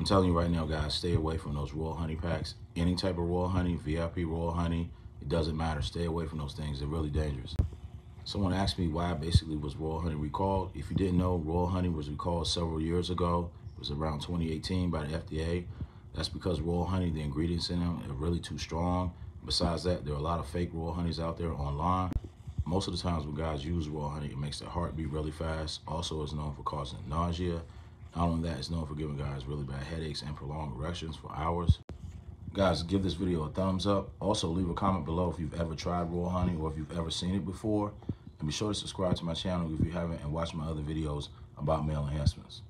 I'm telling you right now, guys, stay away from those Royal Honey packs. Any type of Royal Honey, VIP Royal Honey, it doesn't matter. Stay away from those things. They're really dangerous. Someone asked me why basically was Royal Honey recalled. If you didn't know, Royal Honey was recalled several years ago. It was around 2018 by the FDA. That's because Royal Honey, the ingredients in them are really too strong. Besides that, there are a lot of fake Royal Honeys out there online. Most of the times when guys use Royal Honey, it makes their heart beat really fast. Also, it's known for causing nausea. Not only that, it's known for giving guys really bad headaches and prolonged erections for hours. Guys, give this video a thumbs up. Also, leave a comment below if you've ever tried Royal Honey or if you've ever seen it before. And be sure to subscribe to my channel if you haven't and watch my other videos about male enhancements.